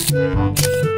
Thank you.